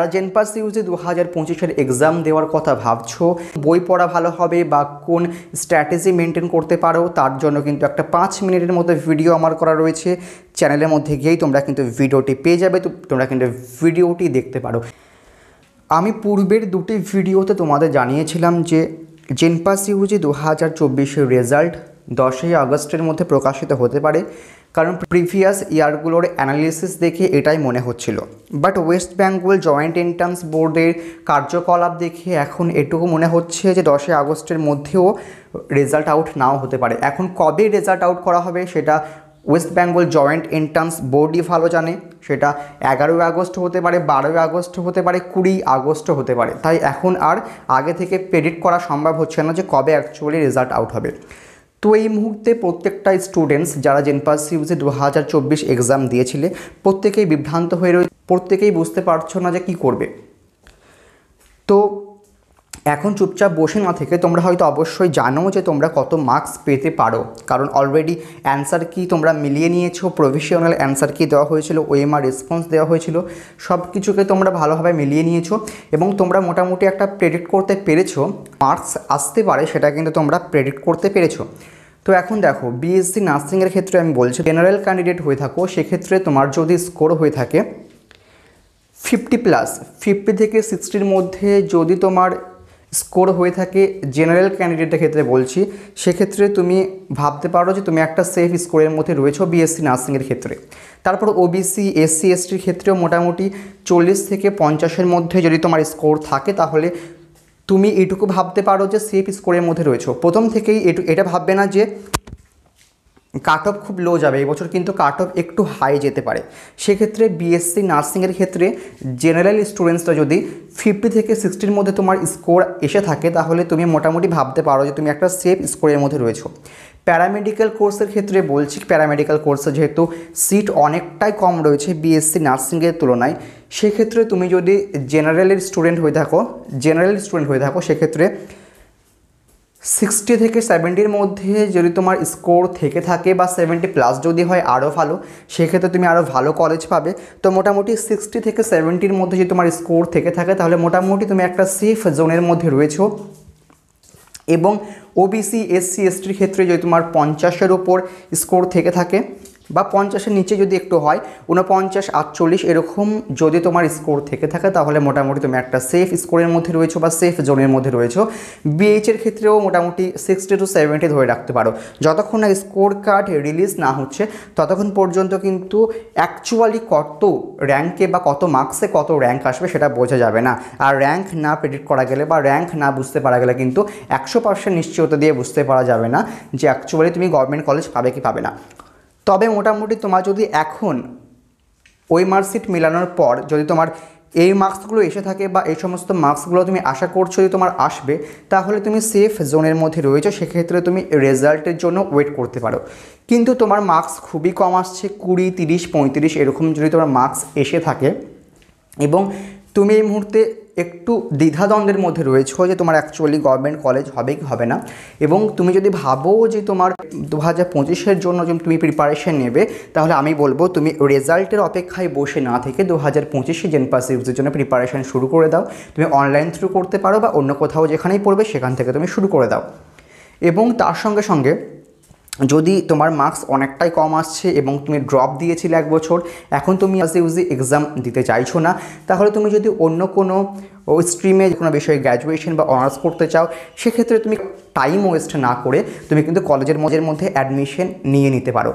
যারা জেনপাস ইউজে দু হাজার পঁচিশের এক্সাম দেওয়ার কথা ভাবছ, বই পড়া ভালো হবে বা কোন স্ট্র্যাটেজি মেনটেন করতে পারো, তার জন্য কিন্তু একটা পাঁচ মিনিটের মধ্যে ভিডিও আমার করা রয়েছে। চ্যানেলের মধ্যে গিয়েই তোমরা কিন্তু ভিডিওটি পেয়ে যাবে, তো তোমরা কিন্তু ভিডিওটি দেখতে পারো। আমি পূর্বের দুটি ভিডিওতে তোমাদের জানিয়েছিলাম যে জেনপাস ইউজি দু হাজার চব্বিশের রেজাল্ট দশই আগস্টের মধ্যে প্রকাশিত হতে পারে, কারণ প্রিভিয়াস ইয়ারগুলোর অ্যানালিসিস দেখে এটাই মনে হচ্ছিল। But West Bengal joint entrance বোর্ডের কার্যকলাপ দেখে এখন এটুকু মনে হচ্ছে যে দশই আগস্টের মধ্যেও রেজাল্ট আউট নাও হতে পারে। এখন কবে রেজাল্ট আউট করা হবে সেটা ওয়েস্ট বেঙ্গল জয়েন্ট এন্ট্রান্স বোর্ডই ভালো জানে। সেটা এগারোই আগস্ট হতে পারে, বারোই আগস্ট হতে পারে কুড়ি আগস্ট হতে পারে। তাই এখন আর আগে থেকে প্রেডিক্ট করা সম্ভব হচ্ছে না যে কবে অ্যাকচুয়ালি রেজাল্ট আউট হবে। তো এই মুহূর্তে প্রত্যেকটা স্টুডেন্টস যারা জেনপাস ইউজে দু হাজার চব্বিশ এক্সাম দিয়েছিলে, প্রত্যেকেই বিভ্রান্ত হয়ে রয়েছে। প্রত্যেকেই বুঝতে পারছ না যে কি করবে। তো এখন চুপচাপ বসে না থেকে তোমরা হয়তো অবশ্যই জানো যে তোমরা কত মার্কস পেতে পারো। কারণ অলরেডি অ্যান্সার কি তোমরা মিলিয়ে নিয়েছো প্রভিশনাল অ্যান্সার কি দেওয়া হয়েছিল ওএমআর রেসপন্স দেওয়া হয়েছিল সব কিছুকে তোমরা ভালোভাবে মিলিয়ে নিয়েছো এবং তোমরা মোটামুটি একটা প্রেডিক্ট করতে পেরেছ মার্কস আসতে পারে সেটা কিন্তু তোমরা প্রেডিক্ট করতে পেরেছ। তো এখন দেখো বিএসসি নার্সিংয়ের ক্ষেত্রে আমি বলছি জেনারেল ক্যান্ডিডেট হয়ে থাকো, সেক্ষেত্রে তোমার যদি স্কোর হয়ে থাকে ফিফটি প্লাস ফিফটি থেকে সিক্সটির মধ্যে যদি তোমার স্কোর হয়ে থাকে জেনারেল ক্যান্ডিডেটের ক্ষেত্রে বলছি, সেক্ষেত্রে তুমি ভাবতে পারো যে তুমি একটা সেফ স্কোরের মধ্যে রয়েছো বিএসসি নার্সিংয়ের ক্ষেত্রে। তারপর ওবিসি এসসি এসটির ক্ষেত্রেও মোটামুটি চল্লিশ থেকে পঞ্চাশের মধ্যে যদি তোমার স্কোর থাকে, তাহলে তুমি এটুকু ভাবতে পারো যে সেফ স্কোরের মধ্যে রয়েছো। প্রথম থেকেই এটু, এটা ভাববে না যে কাট অফ খুব লো যাবে। এবছর কিন্তু কাট অফ একটু হাই যেতে পারে। সেক্ষেত্রে বিএসসি নার্সিংয়ের ক্ষেত্রে জেনারেল স্টুডেন্টসরা যদি ফিফটি থেকে সিক্সটির মধ্যে তোমার স্কোর এসে থাকে, তাহলে তুমি মোটামুটি ভাবতে পারো যে তুমি একটা সেফ স্কোরের মধ্যে রয়েছো। প্যারামেডিক্যাল কোর্সের ক্ষেত্রে বলছি প্যারামেডিক্যাল কোর্সে যেহেতু সিট অনেকটাই কম রয়েছে বিএসসি নার্সিংয়ের তুলনায়, সেক্ষেত্রে তুমি যদি জেনারেলের স্টুডেন্ট হয়ে থাকো জেনারেল স্টুডেন্ট হয়ে থাকো, সেক্ষেত্রে সিক্সটি থেকে সেভেন্টির মধ্যে যদি তোমার স্কোর থেকে থাকে বা সেভেন্টি প্লাস যদি হয় আরও ভালো, সেক্ষেত্রে তুমি আরও ভালো কলেজ পাবে। তো মোটামুটি সিক্সটি থেকে সেভেন্টির মধ্যে যদি তোমার স্কোর থেকে থাকে, তাহলে মোটামুটি তুমি একটা সেফ জোনের মধ্যে রয়েছো। এবং ওবিসি এসসি এসটির ক্ষেত্রে যদি তোমার পঞ্চাশের ওপর স্কোর থেকে থাকে বা পঞ্চাশের নিচে যদি একটু হয় উনপঞ্চাশ আটচল্লিশ এরকম যদি তোমার স্কোর থেকে থাকে, তাহলে মোটামুটি তুমি একটা সেফ স্কোরের মধ্যে রয়েছো বা সেফ জোনের মধ্যে রয়েছো। বিএইচের ক্ষেত্রেও মোটামুটি সিক্সটি টু সেভেন্টি ধরে রাখতে পারো। যতক্ষণ না স্কোর কার্ড রিলিজ না হচ্ছে, ততক্ষণ পর্যন্ত কিন্তু অ্যাকচুয়ালি কত র্যাঙ্কে বা কত মার্কসে কত র্যাঙ্ক আসবে সেটা বোঝা যাবে না। আর র্যাঙ্ক না প্রেডিক্ট করা গেলে বা র্যাঙ্ক না বুঝতে পারা গেলে কিন্তু একশো পার্সেন্ট নিশ্চয়তা দিয়ে বুঝতে পারা যাবে না যে অ্যাকচুয়ালি তুমি গভর্নমেন্ট কলেজ পাবে কি পাবে না। তবে মোটামুটি তোমার যদি এখন ওই মার্কশিট মেলানোর পর যদি তোমার এই মার্কসগুলো এসে থাকে বা এই সমস্ত মার্কসগুলো তুমি আশা করছ যে তোমার আসবে, তাহলে তুমি সেফ জোনের মধ্যে রয়েছো। সেক্ষেত্রে তুমি রেজাল্টের জন্য ওয়েট করতে পারো। কিন্তু তোমার মার্কস খুবই কম আসছে, কুড়ি, তিরিশ, পঁয়ত্রিশ, এরকম যদি তোমার মার্কস এসে থাকে এবং তুমি এই মুহূর্তে একটু দ্বিধাদ্বন্দ্বের মধ্যে রয়েছো যে তোমার অ্যাকচুয়ালি গভর্নমেন্ট কলেজ হবে কি হবে না? এবং তুমি যদি ভাবো যে তোমার দু হাজার পঁচিশের জন্য যদি তুমি প্রিপারেশন নেবে, তাহলে আমি বলব তুমি রেজাল্টের অপেক্ষায় বসে না থেকে দু হাজার পঁচিশে জেনপাস ইউজের জন্য প্রিপারেশন শুরু করে দাও। তুমি অনলাইন থ্রু করতে পারো বা অন্য কোথাও যেখানেই পড়বে, সেখান থেকে তুমি শুরু করে দাও। এবং তার সঙ্গে সঙ্গে যদি তোমার মার্কস অনেকটাই কম আসছে এবং তুমি ড্রপ দিয়েছিলে এক বছর, এখন তুমি আজ ইউজি এক্সাম দিতে চাইছো না, তাহলে তুমি যদি অন্য কোনো স্ট্রিমে কোনো বিষয়ে গ্র্যাজুয়েশন বা অনার্স করতে চাও, সেক্ষেত্রে তুমি টাইম ওয়েস্ট না করে তুমি কিন্তু কলেজের মজের মধ্যে অ্যাডমিশন নিয়ে নিতে পারো।